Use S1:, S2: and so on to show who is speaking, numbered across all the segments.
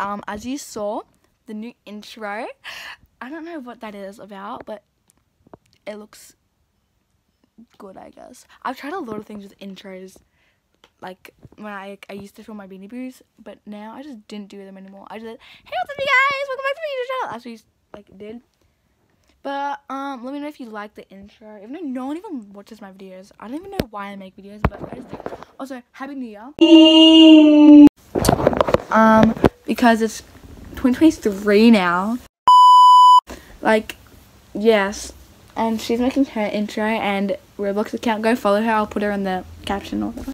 S1: Um, as you saw, the new intro. I don't know what that is about, but it looks good, I guess. I've tried a lot of things with intros. Like when I I used to film my Beanie Boos, but now I just didn't do them anymore. I just said, "Hey, what's up, you guys? Welcome back to my YouTube channel." That's what you like did. But um, let me know if you like the intro. Even though no one even watches my videos, I don't even know why I make videos, but I just do. Also, Happy New Year. Um, because it's 2023 now. Like, yes. And she's making her intro and Roblox account. Go follow her. I'll put her in the caption or whatever.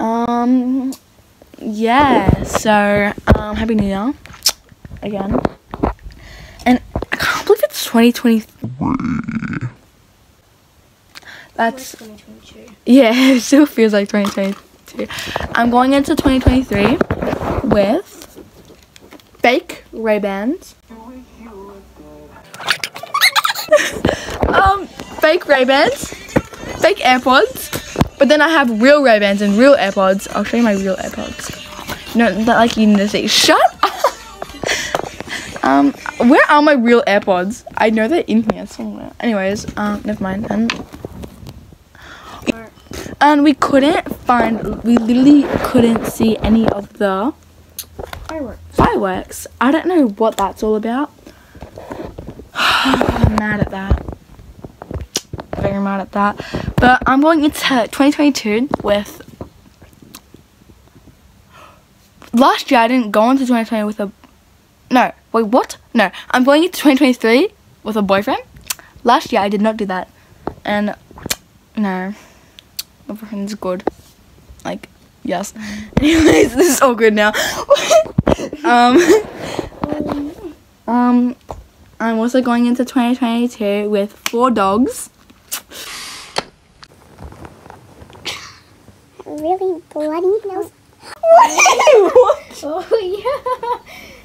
S1: Um, yeah. So, um, Happy New Year again. And I can't believe it's 2023. That's
S2: 2022.
S1: yeah, it still feels like 2022. I'm going into 2023 with fake Ray-Bans. um, fake Ray-Bans, fake AirPods, but then I have real Ray-Bans and real AirPods. I'll show you my real AirPods. No, not like you need to see. Shut up! um, where are my real AirPods? I know they're in here somewhere. Anyways, um, never mind. And and we couldn't find we literally couldn't see any of the
S2: Fireworks.
S1: fireworks. I don't know what that's all about. I'm mad at that. Very mad at that. But i'm going into 2022 with last year i didn't go into 2020 with a no wait what? No i'm going into 2023 with a boyfriend. Last year i did not do that. And no my boyfriend's good like yes anyways this is all good now um um i'm also going into 2022 with four dogs
S3: really bloody nose. What?
S2: Oh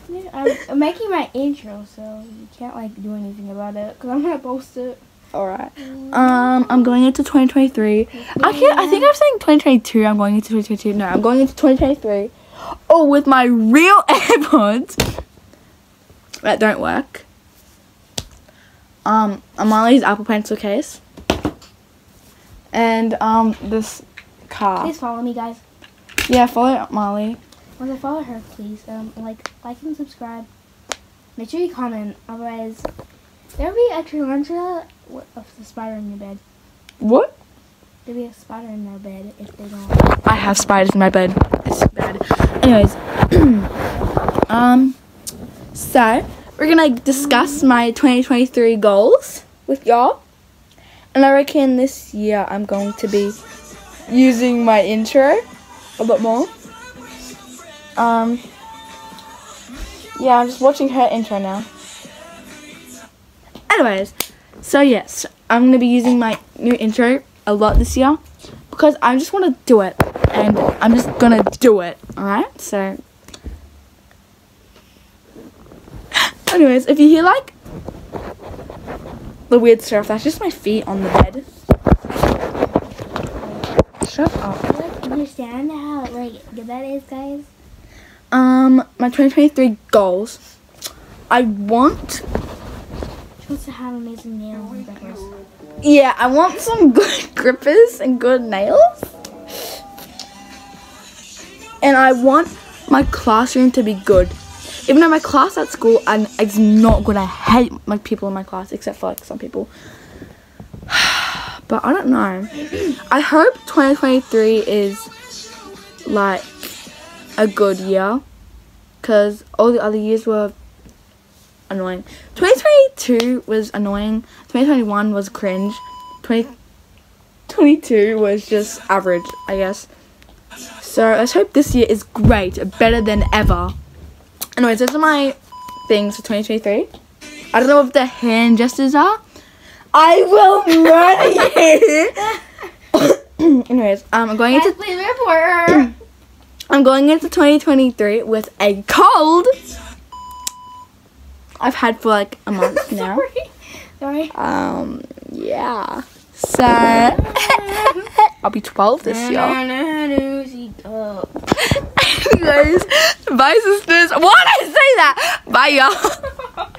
S2: yeah. Yeah, I'm, I'm making my intro, so you can't like do anything about it because I'm gonna post it.
S1: All right um i'm going into 2023 i can't i think i'm saying 2022 i'm going into 2022 no i'm going into 2023 oh with my real airpods. That don't work. Um amali's apple pencil case. And um this car.
S2: Please follow me, guys.
S1: yeah follow molly
S2: I follow her, please. Um like like and subscribe. Make sure you comment, otherwise there'll be a tarantula w- of the spider in your bed.
S1: what
S2: There'll be a spider in their bed if they don't.
S1: I have spiders in my bed. It's bad. Anyways, um, so we're gonna discuss my 2023 goals with y'all, and I reckon this year I'm going to be using my intro a lot more. Um, yeah, I'm just watching her intro now. Anyways, so yes, I'm gonna be using my new intro a lot this year because I just want to do it and I'm just gonna do it. Alright, so. Anyways, if you hear like the weird stuff, that's just my feet on the bed. Shut up.
S2: Like understand how like good that is, guys.
S1: Um, my 2023 goals. I want,
S2: She to have amazing nails and grippers.
S1: yeah, I want some good grippers and good nails. And I want my classroom to be good. Even though my class at school and it's not good. I hate my people in my class except for like some people. But I don't know. I hope 2023 is like a good year because all the other years were annoying. 2022 was annoying. 2021 was cringe. 2022 was just average, I guess. So let's hope this year is great, better than ever. Anyways, those are my things for 2023. I don't know what the hand gestures are. I will murder you. Anyways, um, I'm going into
S2: Guys, please report her.
S1: I'm going into 2023 with a cold. I've had for like a month now.
S2: Sorry.
S1: Um, yeah. So I'll be 12 this year. Anyways, bye sisters. Why did I say that? Bye y'all.